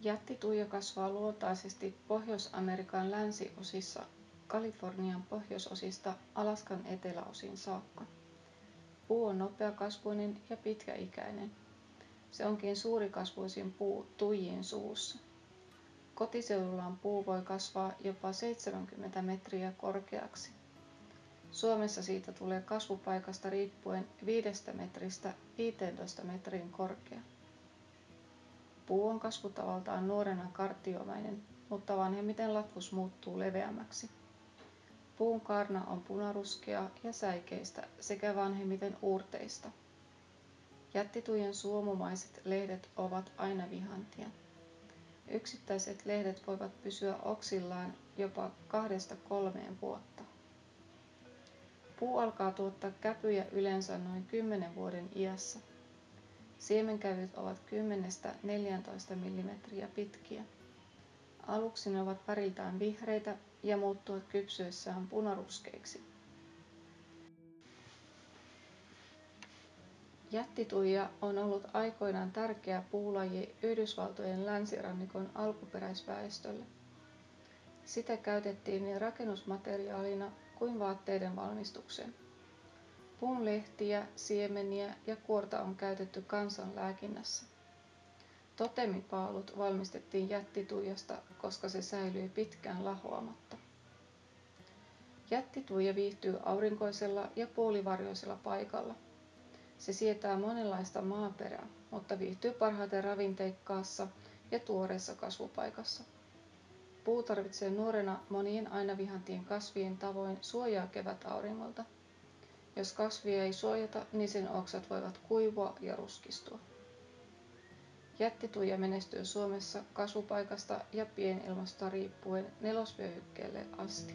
jättituija kasvaa luontaisesti pohjois-amerikan länsiosissa kalifornian pohjoisosista alaskan eteläosiin saakka. Puu on nopeakasvuinen ja pitkäikäinen. Se onkin suurikasvuisin puu tuijien suvussa kotiseudullaan puu voi kasvaa jopa 70 metriä korkeaksi. Suomessa siitä tulee kasvupaikasta riippuen viidestä metristä 15 metriin korkea puu on kasvutavaltaan nuorena karttiomainen mutta vanhemmiten latvus muuttuu leveämmäksi. Puun kaarna on punaruskeaa ja säikeistä sekä vanhemmiten uurteista. Jättituijan suomumaiset lehdet ovat ainavihantia yksittäiset lehdet voivat pysyä oksillaan jopa kahdesta kolmeen vuotta. Puu alkaa tuottaa käpyjä yleensä noin kymmenen vuoden iässä siemenkävyt ovat kymmenestä neljääntoista millimetriä pitkiä. Aluksi ne ovat väriltään vihreitä ja muuttuvat kypsyessään punaruskeiksi. Jättituija on ollut aikoinaan tärkeä puulaji yhdysvaltojen länsirannikon alkuperäisväestölle. Sitä käytettiin niin rakennusmateriaalina kuin vaatteiden valmistukseen puun lehtiä siemeniä ja kuorta on käytetty kansanlääkinnässä. Totemipaalut valmistettiin jättituijasta koska se säilyi pitkään lahoamatta. Jättituija viihtyy aurinkoisella ja puolivarjoisella paikalla. Se sietää monenlaista maaperää mutta viihtyy parhaiten ravinteikkaassa ja tuoreessa kasvupaikassa. Puu tarvitsee nuorena monien ainavihantien kasvien tavoin suojaa kevätauringolta jos kasvia ei suojata niin sen oksat voivat kuivua ja ruskistua. Jättituija menestyy suomessa kasvupaikasta ja pienilmastosta riippuen nelosvyöhykkeelle asti